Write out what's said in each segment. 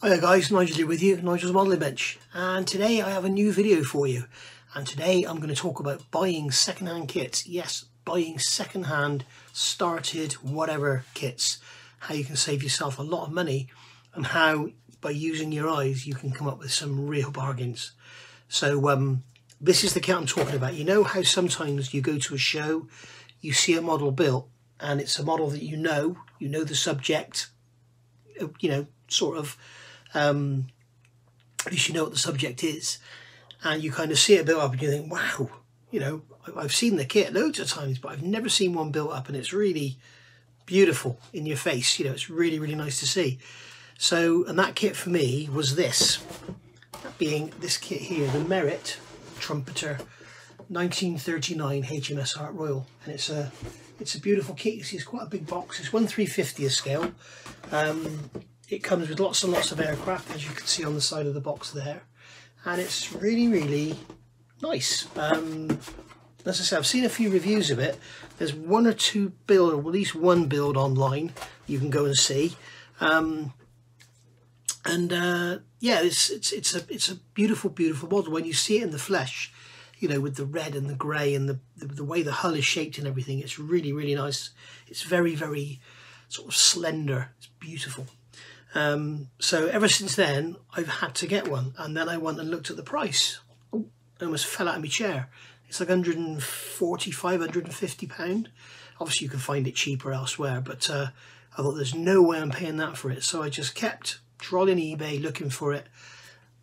Hi guys, Nigel here with you, Nigel's Modelling Bench and today I have a new video for you and today I'm going to talk about buying second-hand kits. Yes, buying second-hand started whatever kits. How you can save yourself a lot of money and how by using your eyes you can come up with some real bargains. So um, this is the kit I'm talking about. You know how sometimes you go to a show, you see a model built and it's a model that you know, you know the subject, you know, sort of um, at least you know what the subject is, and you kind of see it built up and you think, wow, you know, I've seen the kit loads of times, but I've never seen one built up and it's really beautiful in your face. You know, it's really, really nice to see. So, and that kit for me was this, that being this kit here, the Merit Trumpeter 1939 HMS Ark Royal. And it's a, it's a beautiful kit. You see, it's quite a big box. It's 1 350th scale. Um, it comes with lots and lots of aircraft, as you can see on the side of the box there. And it's really, really nice. Um, as I say, I've seen a few reviews of it. There's one or two build, or at least one build online you can go and see. Um, and uh, yeah, it's it's it's a it's a beautiful, beautiful model. When you see it in the flesh, you know, with the red and the grey and the, the, the way the hull is shaped and everything, it's really, really nice. It's very, very sort of slender. It's beautiful. Um, so ever since then, I've had to get one. And then I went and looked at the price. Oh, I almost fell out of my chair. It's like 145, 150 pound. Obviously you can find it cheaper elsewhere, but uh, I thought there's no way I'm paying that for it. So I just kept trolling eBay looking for it.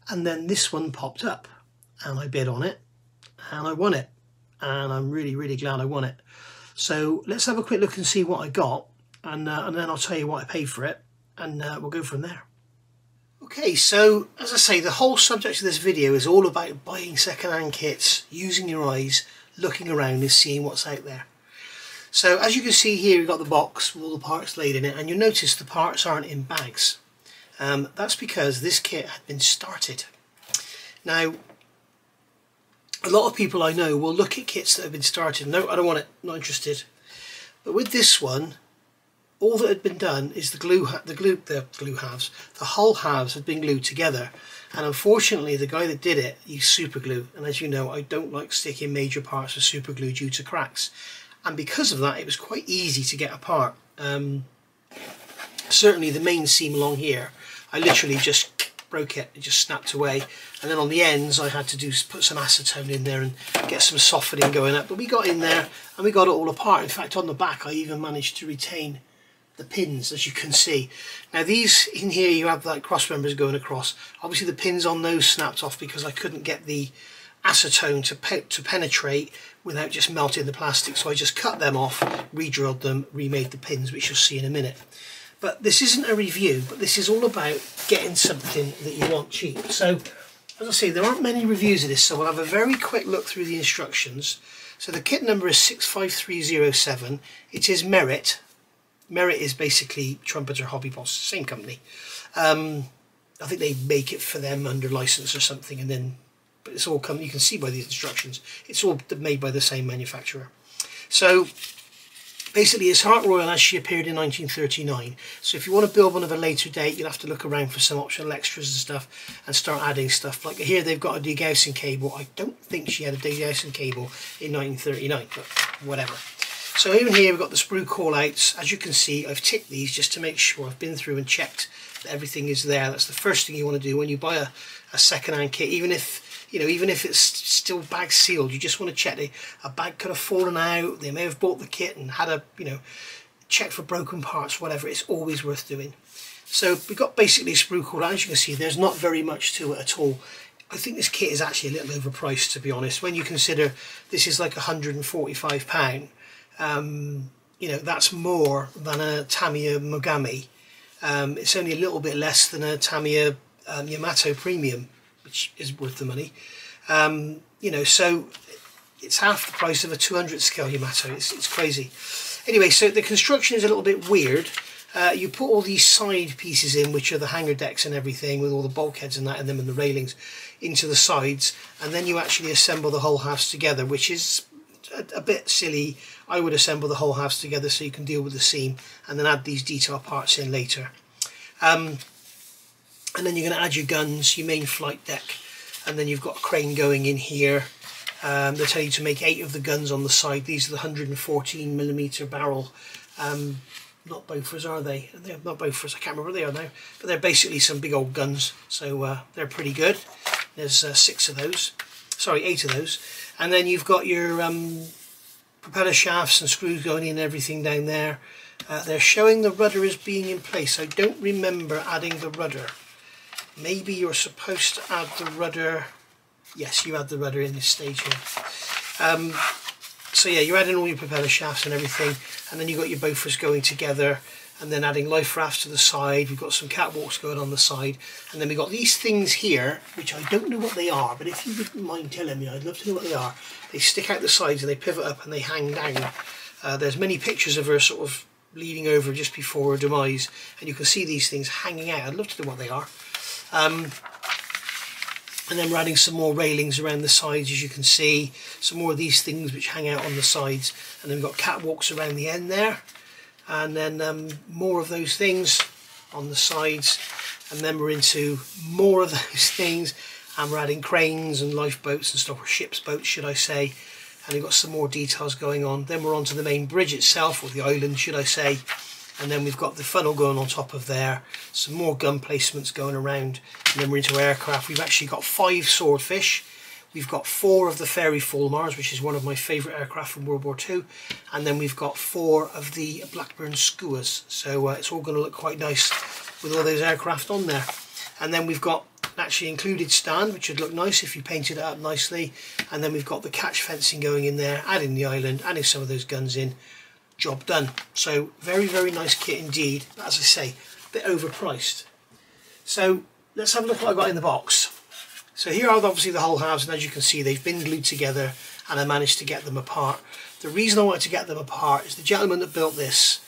And then this one popped up and I bid on it and I won it. And I'm really, really glad I won it. So let's have a quick look and see what I got. And, uh, and then I'll tell you what I paid for it and uh, we'll go from there. Okay, so as I say, the whole subject of this video is all about buying second-hand kits, using your eyes, looking around and seeing what's out there. So as you can see here, we've got the box with all the parts laid in it, and you'll notice the parts aren't in bags. Um, that's because this kit had been started. Now, a lot of people I know will look at kits that have been started. No, I don't want it, not interested. But with this one, all that had been done is the glue, the glue, the glue halves, the hull halves had been glued together. And unfortunately, the guy that did it used super glue. And as you know, I don't like sticking major parts with super glue due to cracks. And because of that, it was quite easy to get apart. Um, certainly the main seam along here, I literally just broke it, it just snapped away. And then on the ends, I had to do put some acetone in there and get some softening going up. But we got in there and we got it all apart. In fact, on the back, I even managed to retain the pins as you can see. Now these in here you have like cross members going across. Obviously the pins on those snapped off because I couldn't get the acetone to, pe to penetrate without just melting the plastic so I just cut them off re-drilled them remade the pins which you'll see in a minute. But this isn't a review but this is all about getting something that you want cheap. So as I say there aren't many reviews of this so we'll have a very quick look through the instructions. So the kit number is 65307 it is Merit Merit is basically Trumpeter Hobby Boss, same company. Um, I think they make it for them under license or something, and then but it's all come. You can see by these instructions, it's all made by the same manufacturer. So basically, it's Ark Royal as she appeared in 1939. So if you want to build one of a later date, you'll have to look around for some optional extras and stuff, and start adding stuff. Like here, they've got a degaussing cable. I don't think she had a degaussing cable in 1939, but whatever. So even here we've got the sprue callouts. As you can see, I've ticked these just to make sure I've been through and checked that everything is there. That's the first thing you want to do when you buy a, a second-hand kit, even if you know, even if it's still bag sealed, you just want to check the a bag could have fallen out. They may have bought the kit and had a you know check for broken parts, whatever. It's always worth doing. So we've got basically sprue callout. As you can see, there's not very much to it at all. I think this kit is actually a little overpriced, to be honest. When you consider this is like 145 pound um, you know, that's more than a Tamiya Mogami. Um, it's only a little bit less than a Tamiya um, Yamato Premium, which is worth the money. Um, you know, so it's half the price of a 200 scale Yamato. It's, it's crazy. Anyway, so the construction is a little bit weird. Uh, you put all these side pieces in, which are the hangar decks and everything, with all the bulkheads and that in them and the railings, into the sides, and then you actually assemble the whole halves together, which is a, a, bit silly. I would assemble the whole halves together so you can deal with the seam and then add these detail parts in later. Um, and then you're going to add your guns, your main flight deck, and then you've got a crane going in here. Um, they tell you to make eight of the guns on the side. These are the 114 millimeter barrel. Um, not Bofors, are they? They're not Bofors. I can't remember what they are now, but they're basically some big old guns. So uh, they're pretty good. There's uh, six of those. Sorry, eight of those. And then you've got your um, propeller shafts and screws going in and everything down there. Uh, they're showing the rudder as being in place. I don't remember adding the rudder. Maybe you're supposed to add the rudder. Yes, you add the rudder in this stage here. Um, so yeah, you're adding all your propeller shafts and everything, and then you've got your Bofors going together, and then adding life rafts to the side. We've got some catwalks going on the side, and then we've got these things here, which I don't know what they are, but if you wouldn't mind telling me, I'd love to know what they are. They stick out the sides and they pivot up and they hang down. Uh, there's many pictures of her sort of leaning over just before her demise, and you can see these things hanging out. I'd love to know what they are. Um, and then we're adding some more railings around the sides as you can see some more of these things which hang out on the sides and then we've got catwalks around the end there and then um, more of those things on the sides and then we're into more of those things. And we're adding cranes and lifeboats and stuff or ship's boats should I say. And we've got some more details going on. Then we're onto the main bridge itself or the island should I say. And then we've got the funnel going on top of there. Some more gun placements going around. And then we're into aircraft. We've actually got five swordfish we've got four of the Fairey Fulmars which is one of my favourite aircraft from World War II and then we've got four of the Blackburn Skuas so uh, it's all going to look quite nice with all those aircraft on there and then we've got an actually included stand which would look nice if you painted it up nicely and then we've got the catch fencing going in there adding the island adding some of those guns in job done. So very, very nice kit indeed. As I say, a bit overpriced. So let's have a look what I got in the box. So here are obviously the whole halves and as you can see they've been glued together and I managed to get them apart. The reason I wanted to get them apart is the gentleman that built this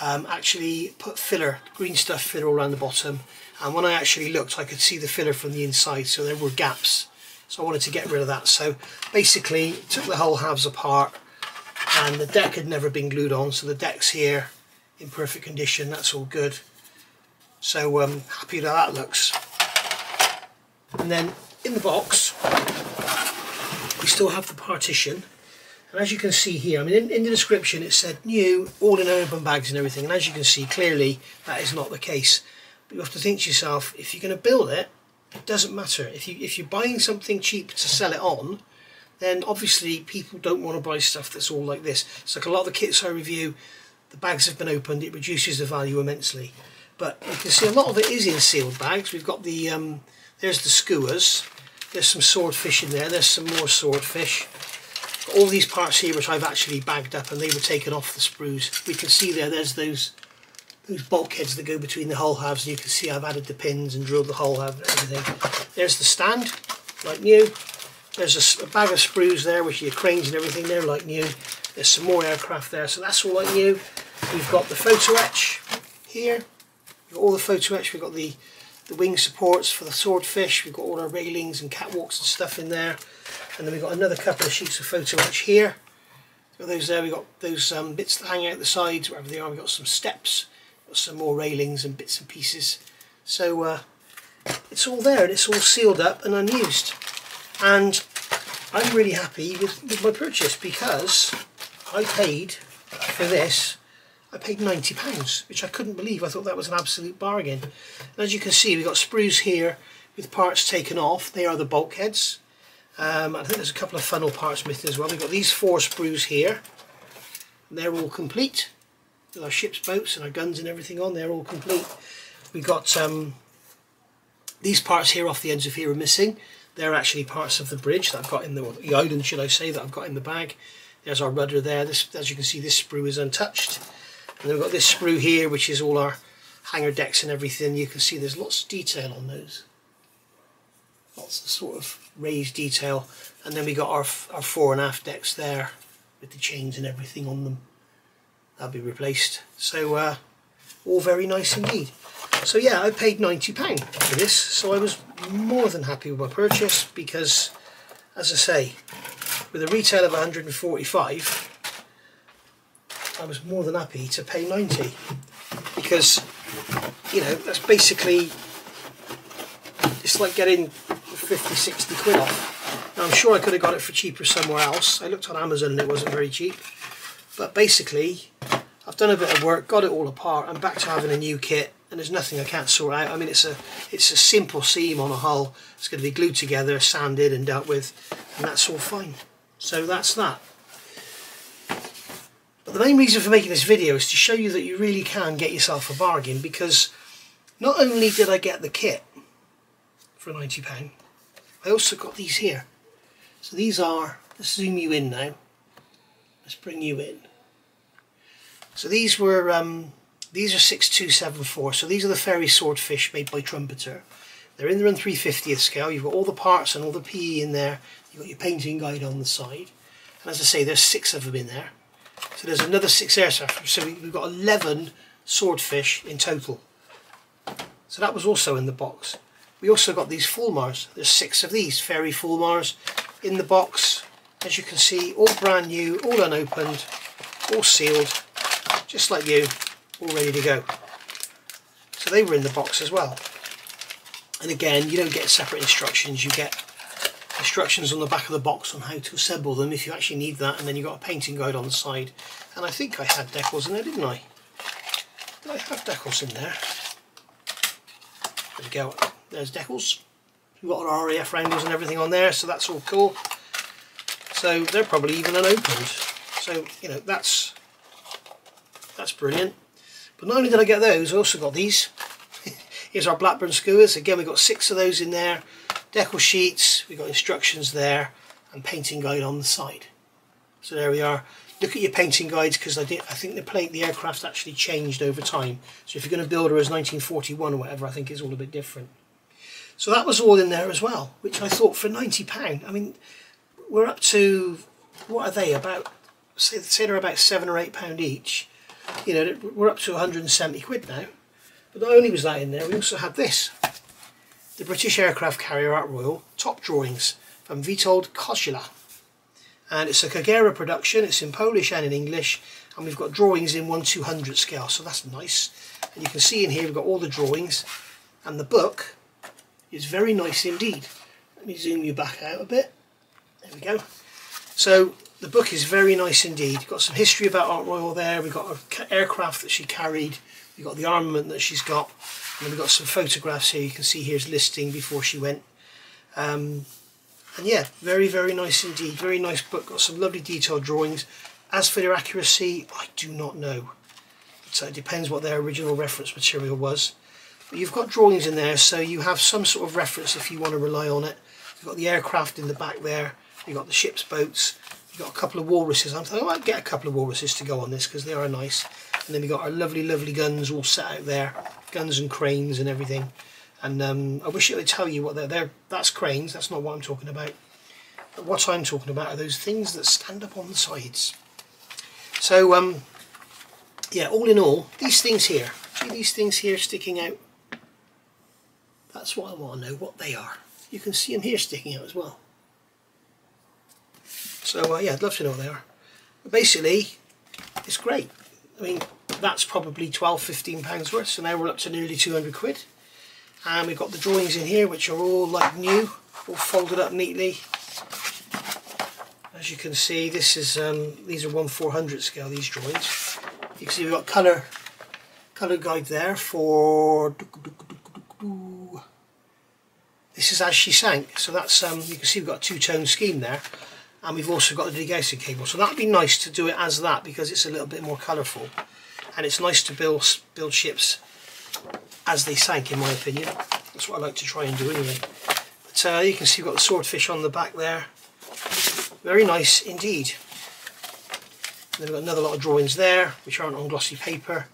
um, actually put filler, green stuff filler around the bottom and when I actually looked I could see the filler from the inside so there were gaps. So I wanted to get rid of that. So basically took the whole halves apart and the deck had never been glued on so the deck's here in perfect condition. That's all good. So um, happy that that looks. And then in the box we still have the partition and as you can see here I mean in, in the description it said new all in urban bags and everything and as you can see clearly that is not the case but you have to think to yourself if you're going to build it it doesn't matter if you if you're buying something cheap to sell it on then obviously people don't want to buy stuff that's all like this. It's like a lot of the kits I review, the bags have been opened, it reduces the value immensely. But you can see a lot of it is in sealed bags. We've got the, um, there's the skuas, there's some swordfish in there, there's some more swordfish. All these parts here which I've actually bagged up and they were taken off the sprues. We can see there, there's those those bulkheads that go between the hull halves you can see I've added the pins and drilled the hull half and everything. There's the stand, like new, there's a, a, bag of sprues there with your cranes and everything, they're like new. There's some more aircraft there, so that's all like new. We've got the photo etch here. Got all the photo etch, we've got the, the wing supports for the swordfish, we've got all our railings and catwalks and stuff in there. And then we've got another couple of sheets of photo etch here. Got those there, we've got those um, bits that hang out the sides, wherever they are, we've got some steps, got some more railings and bits and pieces. So uh, it's all there and it's all sealed up and unused and I'm really happy with, with my purchase because I paid for this I paid £90 which I couldn't believe. I thought that was an absolute bargain. And as you can see we've got sprues here with parts taken off. They are the bulkheads. Um, I think there's a couple of funnel parts missing as well. We've got these four sprues here. They're all complete. With our ship's boats and our guns and everything on they're all complete. We've got um, these parts here off the ends of here are missing. They're actually parts of the bridge that I've got in the, the island, should I say, that I've got in the bag. There's our rudder there. This, as you can see, this sprue is untouched. And then we've got this sprue here, which is all our hangar decks and everything. You can see there's lots of detail on those. Lots of sort of raised detail. And then we got our, our fore and aft decks there with the chains and everything on them. That'll be replaced. So, uh, all very nice indeed. So yeah, I paid £90 for this, so I was more than happy with my purchase because, as I say, with a retail of 145 I was more than happy to pay 90 because, you know, that's basically it's like getting 50, 60 quid off. Now I'm sure I could have got it for cheaper somewhere else. I looked on Amazon and it wasn't very cheap. But basically, I've done a bit of work, got it all apart. I'm back to having a new kit and there's nothing I can't sort out. I mean, it's a it's a simple seam on a hull. It's going to be glued together, sanded and dealt with, and that's all fine. So that's that. But the main reason for making this video is to show you that you really can get yourself a bargain because not only did I get the kit for £90, I also got these here. So these are, let's zoom you in now. Let's bring you in. So these were um, these are 6274, so these are the Fairey swordfish made by Trumpeter. They're in the Run 350th scale, you've got all the parts and all the PE in there, you've got your painting guide on the side. And as I say, there's six of them in there. So there's another six aircraft, so we've got 11 swordfish in total. So that was also in the box. We also got these Fulmars, there's six of these Fairey Fulmars in the box. As you can see, all brand new, all unopened, all sealed, just like you all ready to go. So they were in the box as well. And again, you don't get separate instructions, you get instructions on the back of the box on how to assemble them if you actually need that, and then you've got a painting guide on the side. And I think I had decals in there, didn't I? Did I have decals in there? There we go, there's decals. We've got our RAF roundels and everything on there, so that's all cool. So they're probably even unopened. So, you know, that's that's brilliant. But not only did I get those, I also got these. Here's our Blackburn Skuas. Again, we've got six of those in there. Decal sheets, we've got instructions there, and painting guide on the side. So there we are. Look at your painting guides because I, did, I think the plate, the aircraft actually changed over time. So if you're going to build her as 1941 or whatever, I think it's all a bit different. So that was all in there as well, which I thought for £90, I mean, we're up to, what are they, about, say, say they're about seven or eight pound each you know, we're up to 170 quid now. But not only was that in there, we also had this. The British Aircraft Carrier Ark Royal top drawings from Witold Koszela. And it's a Kagero production, it's in Polish and in English, and we've got drawings in 1 200 scale, so that's nice. And you can see in here we've got all the drawings, and the book is very nice indeed. Let me zoom you back out a bit. There we go. So the book is very nice indeed. We've got some history about Ark Royal there. We've got an aircraft that she carried. We've got the armament that she's got. And we've got some photographs here. You can see here's listing before she went. Um, and yeah, very, very nice indeed. Very nice book. Got some lovely detailed drawings. As for their accuracy, I do not know. So it depends what their original reference material was. But you've got drawings in there, so you have some sort of reference if you want to rely on it. You've got the aircraft in the back there. You've got the ship's boats You've got a couple of walruses. I'm thinking I might get a couple of walruses to go on this because they are nice. And then we've got our lovely, lovely guns all set out there. Guns and cranes and everything. And um, I wish it would tell you what they're, they're. That's cranes, that's not what I'm talking about. But what I'm talking about are those things that stand up on the sides. So, um, yeah, all in all, these things here, see these things here sticking out? That's what I want to know, what they are. You can see them here sticking out as well. So uh, yeah, I'd love to know what they are. But basically, it's great. I mean, that's probably 12, 15 pounds worth. So now we're up to nearly 200 quid. And we've got the drawings in here, which are all like new, all folded up neatly. As you can see, this is um, these are 1 400 scale, these drawings. You can see we've got colour colour guide there for this is as she sank so that's um, you can see we've got a two-tone scheme there and we've also got the degaussing cable so that'd be nice to do it as that because it's a little bit more colourful and it's nice to build build ships as they sank in my opinion. That's what I like to try and do anyway. But uh, you can see we've got the swordfish on the back there. Very nice indeed. Then we've got another lot of drawings there which aren't on glossy paper.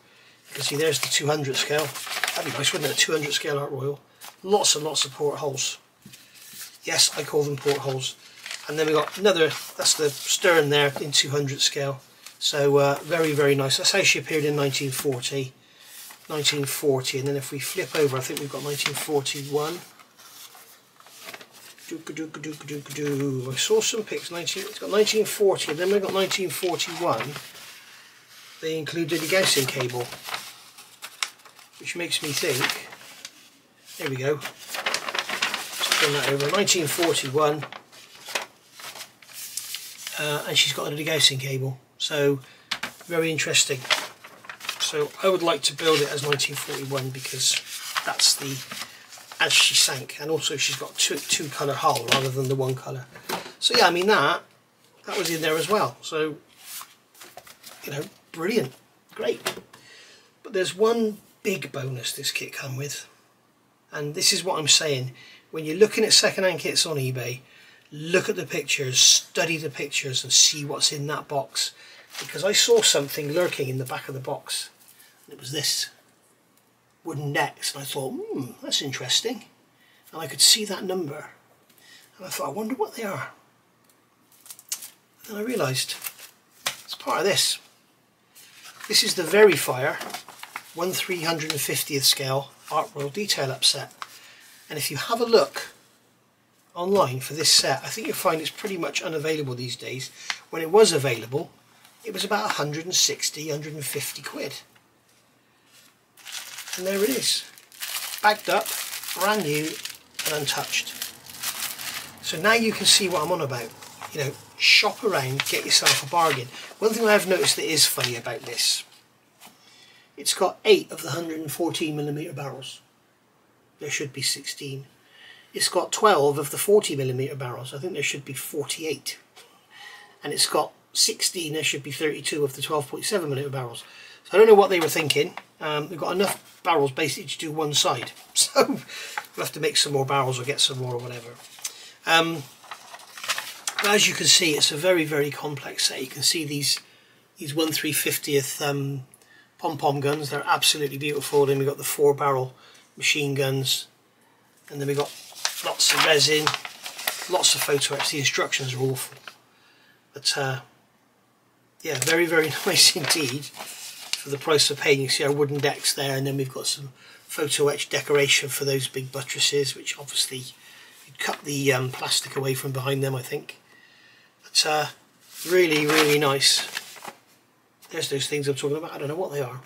You can see there's the 200 scale. That'd be nice wouldn't it? A 200 scale Ark Royal. Lots and lots of portholes yes I call them portholes and then we've got another that's the stern there in 200 scale so uh, very very nice that's how she appeared in 1940 1940 and then if we flip over I think we've got 1941 I saw some pics 19 it's got 1940 and then we've got 1941 they included a degaussing cable which makes me think there we go turn that over. 1941. Uh, and she's got a degaussing cable. So very interesting. So I would like to build it as 1941 because that's the as she sank and also she's got two, two colour hull rather than the one colour. So yeah, I mean that, that was in there as well. So, you know, brilliant, great. But there's one big bonus this kit come with and this is what I'm saying. When you're looking at second-hand kits on eBay, look at the pictures, study the pictures and see what's in that box. Because I saw something lurking in the back of the box. And it was this wooden decks and I thought, hmm, that's interesting. And I could see that number. And I thought, I wonder what they are. And I realised it's part of this. This is the Veryfire 1 350th scale Ark Royal Detail upset. And if you have a look online for this set, I think you'll find it's pretty much unavailable these days. When it was available, it was about 160, 150 quid. And there it is, bagged up, brand new and untouched. So now you can see what I'm on about. You know, shop around, get yourself a bargain. One thing I've noticed that is funny about this, it's got 8 of the 114 millimeter barrels. There should be 16. It's got 12 of the 40 millimeter barrels. I think there should be 48. And it's got 16, there should be 32 of the 12.7mm barrels. So I don't know what they were thinking. Um, they've got enough barrels basically to do one side. So we'll have to make some more barrels or get some more or whatever. Um, as you can see, it's a very, very complex set. You can see these these 1 350th um, pom-pom guns. They're absolutely beautiful. Then we've got the four barrel machine guns. And then we've got lots of resin, lots of photo etch. The instructions are awful. But uh, yeah, very, very nice indeed for the price of paying. You see our wooden decks there, and then we've got some photo etch decoration for those big buttresses, which obviously you'd cut the um, plastic away from behind them, I think. But uh, really, really nice. There's those things I'm talking about. I don't know what they are.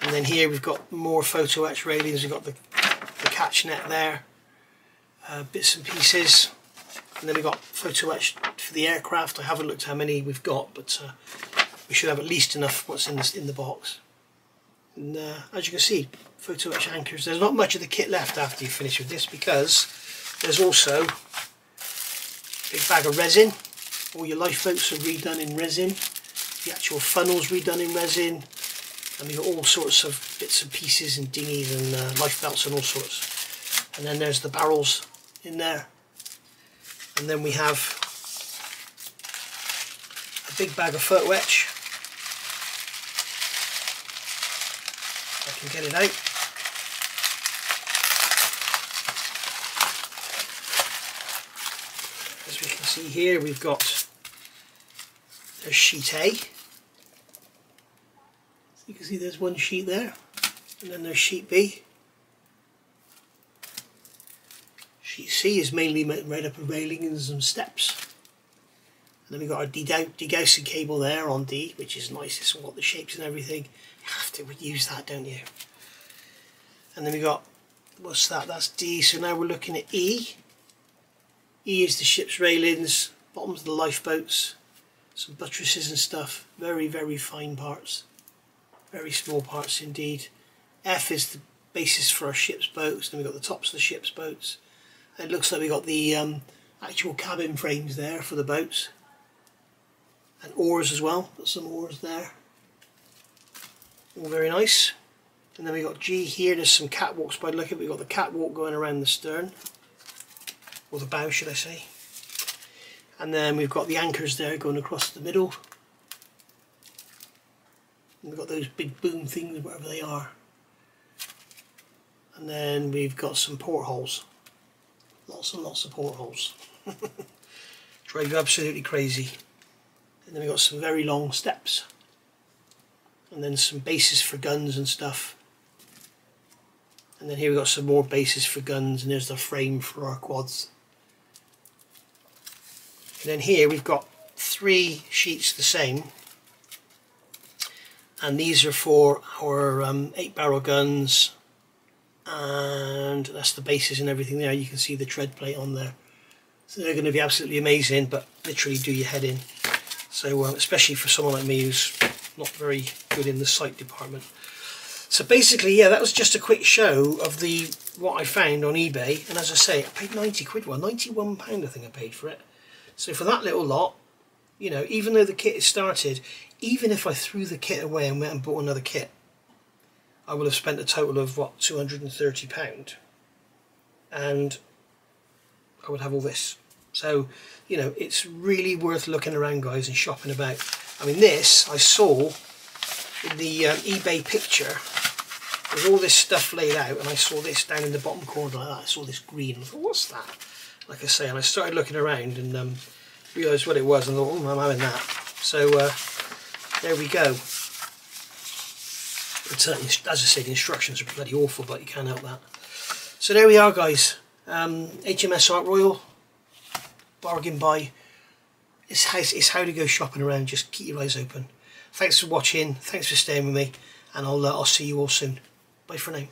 And then here we've got more photo etch railings. We've got the, the catch net there, uh, bits and pieces. And then we've got photo etch the aircraft. I haven't looked how many we've got, but uh, we should have at least enough what's in, this, in the box. And uh, as you can see, photo etch anchors. There's not much of the kit left after you finish with this because there's also a big bag of resin. All your lifeboats are redone in resin. The actual funnels redone in resin. And we've got all sorts of bits and pieces and dinghies and uh, life belts and all sorts. And then there's the barrels in there. And then we have a big bag of photo I can get it out. As we can see here we've got a sheet A. you can see there's one sheet there and then there's sheet B. Sheet C is mainly made up of railings and some steps. Then we've got a degaussing cable there on D, which is nice. It's got the shapes and everything. You have to use that, don't you? And then we've got, what's that? That's D. So now we're looking at E. E is the ship's railings, bottoms of the lifeboats, some buttresses and stuff. Very, very fine parts. Very small parts indeed. F is the basis for our ship's boats. Then we've got the tops of the ship's boats. It looks like we've got the um, actual cabin frames there for the boats. And oars as well. Got some oars there. All very nice. And then we got G here, there's some catwalks by looking, at we've got the catwalk going around the stern, or the bow should I say. And then we've got the anchors there going across the middle. And we've got those big boom things, wherever they are. And then we've got some portholes. Lots and lots of portholes. Drive you absolutely crazy. And then we've got some very long steps. And then some bases for guns and stuff. And then here we've got some more bases for guns and there's the frame for our quads. And then here we've got three sheets the same. And these are for our um, 8 barrel guns. And that's the bases and everything there. You can see the tread plate on there. So they're going to be absolutely amazing but literally do your head in so um, especially for someone like me who's not very good in the sight department. So basically yeah that was just a quick show of the what I found on eBay. And as I say I paid 90 quid well 91 pound I think I paid for it. So for that little lot you know even though the kit is started even if I threw the kit away and went and bought another kit I would have spent a total of what 230 pound. And I would have all this so you know it's really worth looking around guys and shopping about. I mean this I saw in the um, eBay picture with all this stuff laid out and I saw this down in the bottom corner like that. I saw this green I thought what's that? Like I say and I started looking around and um, realised what it was and thought oh I'm having that. So uh, there we go. But uh, as I say the instructions are bloody awful but you can't help that. So there we are guys. Um, HMS Ark Royal bargain buy. It's how, it's how to go shopping around. Just keep your eyes open. Thanks for watching. Thanks for staying with me. And I'll, uh, I'll see you all soon. Bye for now